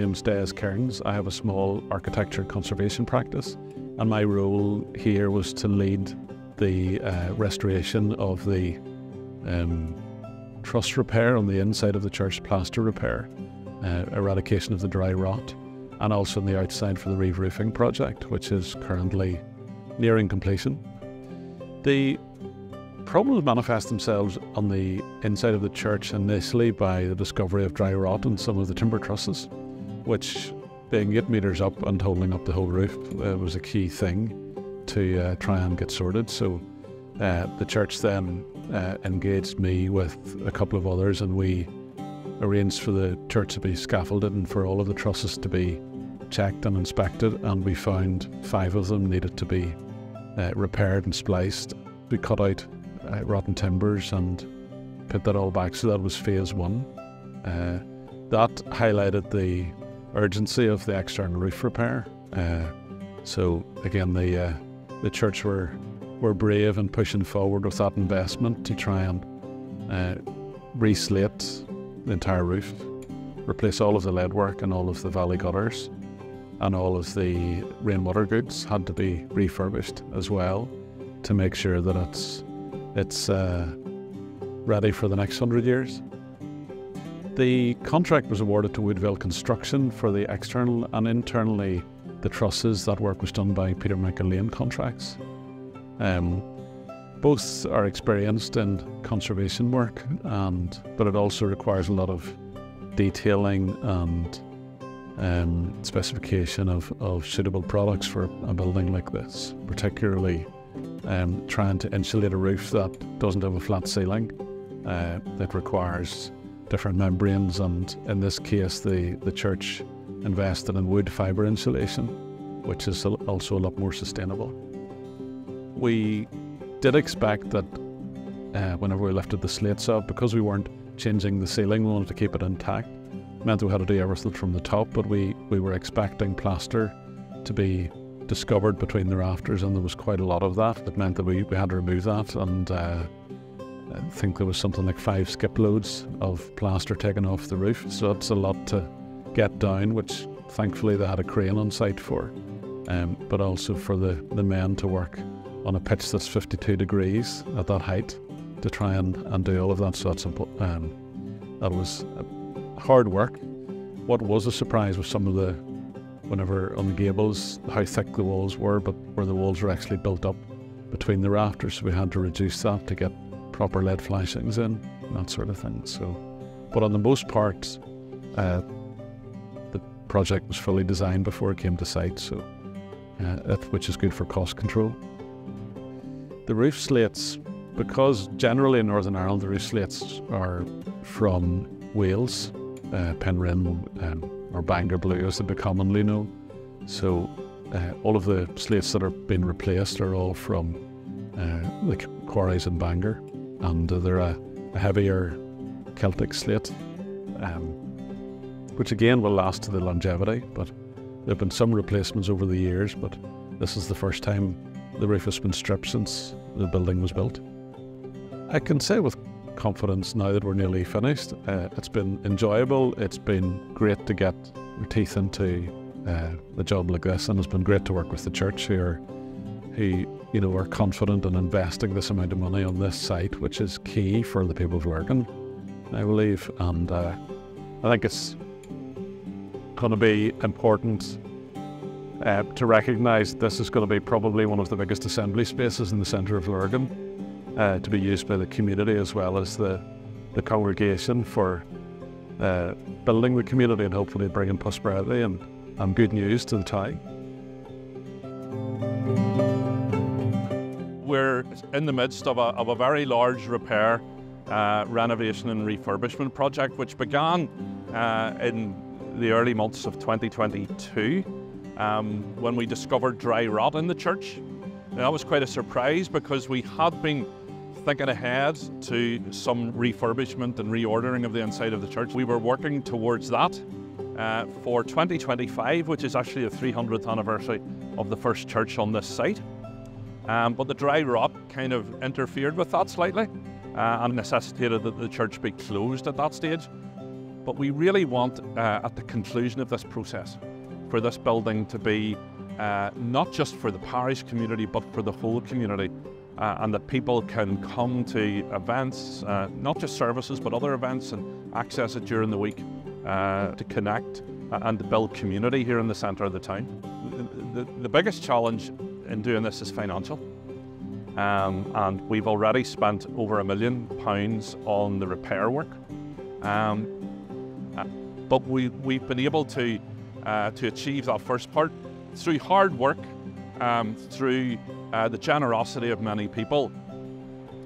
name's Des Cairns. I have a small architecture conservation practice, and my role here was to lead the uh, restoration of the um, truss repair on the inside of the church, plaster repair, uh, eradication of the dry rot, and also on the outside for the re-roofing project, which is currently nearing completion. The problems manifest themselves on the inside of the church initially by the discovery of dry rot in some of the timber trusses, which, being eight metres up and holding up the whole roof, uh, was a key thing to uh, try and get sorted. So uh, the church then uh, engaged me with a couple of others, and we arranged for the church to be scaffolded and for all of the trusses to be checked and inspected. And we found five of them needed to be uh, repaired and spliced. We cut out uh, rotten timbers and put that all back. So that was phase one. That highlighted the urgency of the external roof repair. Uh, so again, the uh, the church were were brave and pushing forward with that investment to try and uh, reslate the entire roof, replace all of the lead work and all of the valley gutters, and all of the rainwater goods had to be refurbished as well to make sure that it's it's uh, ready for the next hundred years. The contract was awarded to Woodville Construction for the external and internally the trusses. That work was done by Peter Michael Lane Contracts. Um, both are experienced in conservation work, and but it also requires a lot of detailing and um, specification of, of suitable products for a building like this, particularly um, trying to insulate a roof that doesn't have a flat ceiling, uh, that requires different membranes, and in this case, the, the church invested in wood fibre insulation, which is also a lot more sustainable. We did expect that uh, whenever we lifted the slates up, because we weren't changing the ceiling, we wanted to keep it intact. Meant that we had to do everything from the top, but we, we were expecting plaster to be discovered between the rafters, and there was quite a lot of that. It meant that we, we had to remove that, and uh, I think there was something like five skip loads of plaster taken off the roof. So it's a lot to get down, which thankfully they had a crane on site for, um, but also for the, the men to work on a pitch that's 52 degrees at that height to try and, and do all of that. So that's um, that was hard work. What was a surprise was some of the, whenever on the gables, how thick the walls were, but where the walls were actually built up between the rafters. So we had to reduce that to get proper lead flashings in, that sort of thing. So, but on the most part, uh, the project was fully designed before it came to site, so uh, which is good for cost control. The roof slates, because generally in Northern Ireland the roof slates are from Wales, uh, Penrhyn um, or Bangor Blue as they commonly known. So uh, all of the slates that are being replaced are all from uh, the quarries in Bangor, and they're a, a heavier Celtic slate. Um, which again will last to the longevity. But there have been some replacements over the years, but this is the first time the roof has been stripped since the building was built. I can say with confidence now that we're nearly finished, uh, it's been enjoyable. It's been great to get teeth into uh, job like this, and it's been great to work with the church who are, who you know are confident in investing this amount of money on this site, which is key for the people of Lurgan, I believe. And uh, I think it's going to be important uh, to recognise this is going to be probably one of the biggest assembly spaces in the centre of Lurgan uh, to be used by the community as well as the, the congregation for uh, building the community and hopefully bringing prosperity and, and good news to the town. We're in the midst of a, of a very large repair, uh, renovation and refurbishment project which began uh, in the early months of 2022 um, when we discovered dry rot in the church. That was quite a surprise because we had been thinking ahead to some refurbishment and reordering of the inside of the church. We were working towards that uh, for 2025, which is actually the 300th anniversary of the first church on this site. Um, but the dry rot kind of interfered with that slightly uh, and necessitated that the church be closed at that stage. But we really want, uh, at the conclusion of this process, for this building to be uh, not just for the parish community, but for the whole community. Uh, and that people can come to events, uh, not just services, but other events and access it during the week uh, to connect and to build community here in the centre of the town. The, the, the, biggest challenge in doing this is financial. Um, and we've already spent over a million pounds on the repair work. Um, but we, we've been able to, uh, to achieve that first part through hard work, um, through uh, the generosity of many people.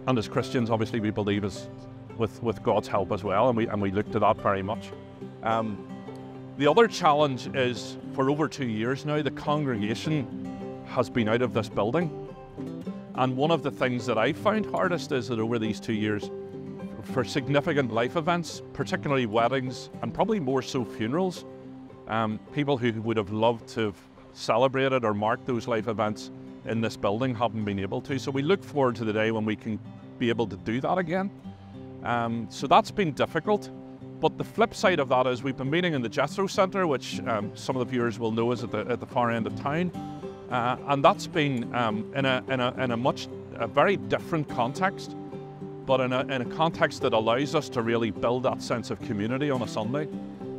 And as Christians, obviously, we believe is with, with God's help as well, and we, and we look to that very much. Um, the other challenge is for over two years now, the congregation has been out of this building. And one of the things that I found hardest is that over these two years, for significant life events, particularly weddings, and probably more so funerals, um, people who would have loved to have celebrated or marked those life events in this building haven't been able to. So we look forward to the day when we can be able to do that again. Um, so that's been difficult. But the flip side of that is we've been meeting in the Jethro Centre, which um, some of the viewers will know is at the, at the far end of town. Uh, and that's been um, in, a, in, a, in a much, a very different context, but in a, in a context that allows us to really build that sense of community on a Sunday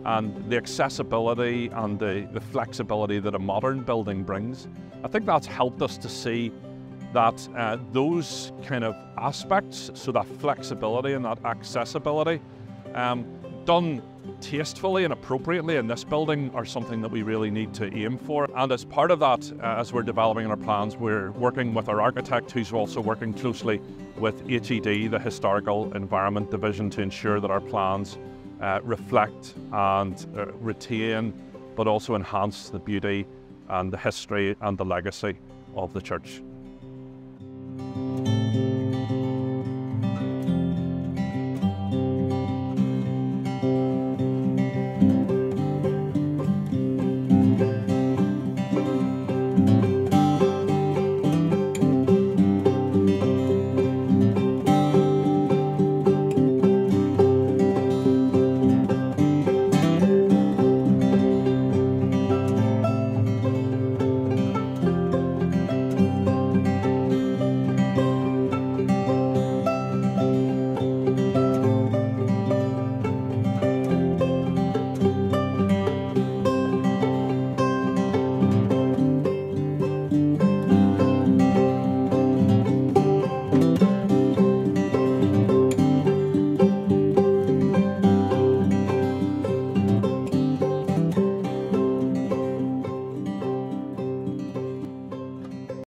and the accessibility and the, the flexibility that a modern building brings. I think that's helped us to see that uh, those kind of aspects, so that flexibility and that accessibility, um, done tastefully and appropriately in this building are something that we really need to aim for. And as part of that, uh, as we're developing our plans, we're working with our architect who's also working closely with HED, the Historical Environment Division, to ensure that our plans uh, reflect and uh, retain, but also enhance the beauty and the history and the legacy of the church.